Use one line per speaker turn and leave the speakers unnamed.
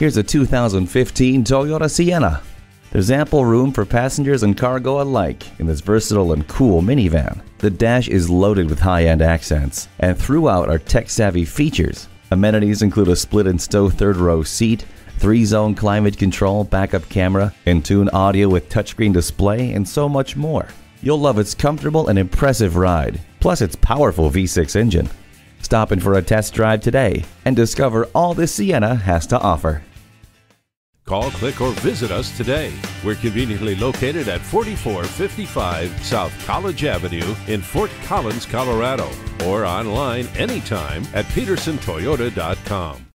Here's a 2015 Toyota Sienna. There's ample room for passengers and cargo alike in this versatile and cool minivan. The dash is loaded with high-end accents, and throughout are tech-savvy features. Amenities include a split and stow third row seat, three zone climate control, backup camera, Entune audio with touchscreen display, and so much more. You'll love its comfortable and impressive ride, plus its powerful V6 engine. Stop in for a test drive today and discover all this Sienna has to offer.
Call, click, or visit us today. We're conveniently located at 4455 South College Avenue in Fort Collins, Colorado, or online anytime at pedersentoyota.com.